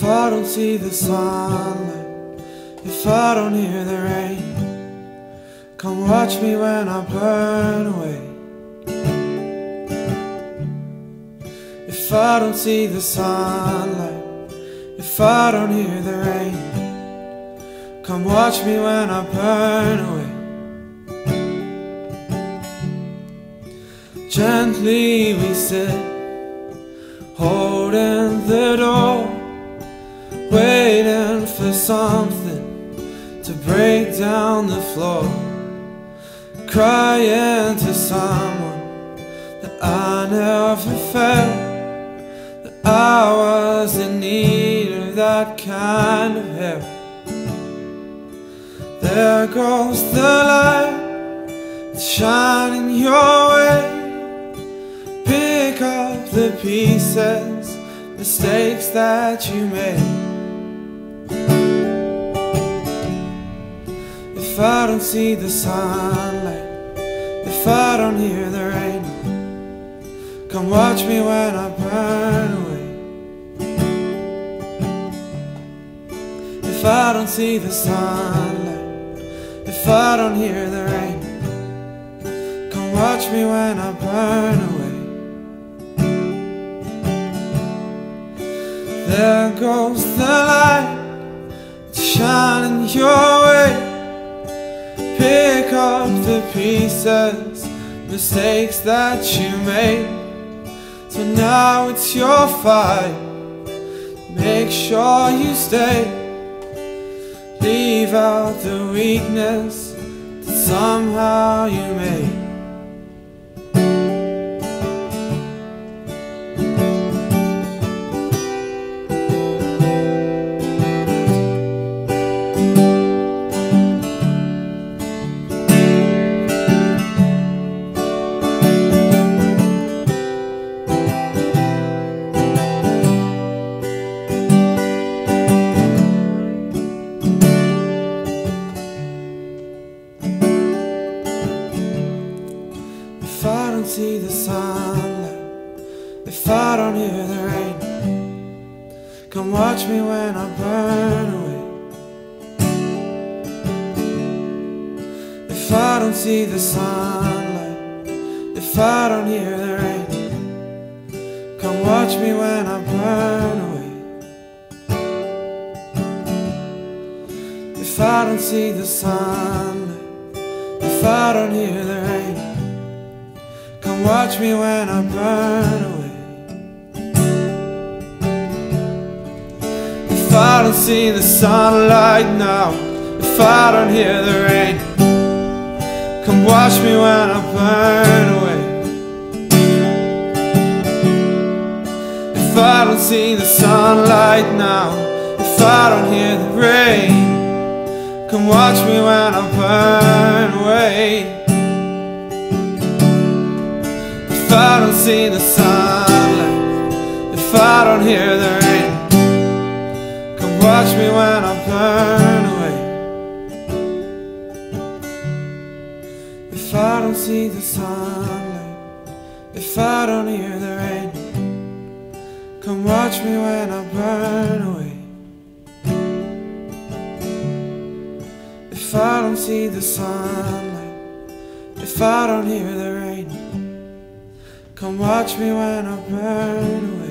don't see the sunlight, if I don't hear the rain, come watch me when I burn away. If I don't see the sunlight, if I don't hear the rain, come watch me when I burn away. Gently we sit, holding the something to break down the floor, crying to someone that I never felt. That I was in need of that kind of help. There goes the light, it's shining your way pick up the pieces, mistakes that you made. I don't see the sunlight, if I don't hear the rain, come watch me when I burn away. If I don't see the sunlight, if I don't hear the rain, come watch me when I burn away. There goes the light shining your way pieces Mistakes that you made. So now it's your fight. Make sure you stay. Leave out the weakness That somehow you made see the sunlight, if I don't hear the rain, come watch me when I burn away. If I don't see the sunlight, if I don't hear the rain, come watch me when I burn away. If I don't see the sunlight, if I don't hear the rain. Watch me when I burn away. If I don't see the sunlight now, if I don't hear the rain, come watch me when I burn away. If I don't see the sunlight now, if I don't hear the rain, come watch me when I burn away. See the sunlight, if I don't hear the rain, come watch me when I burn away. If I don't see the sunlight, if I don't hear the rain, come watch me when I burn away. If I don't see the sunlight, if I don't hear the rain. Come watch me when I burn away.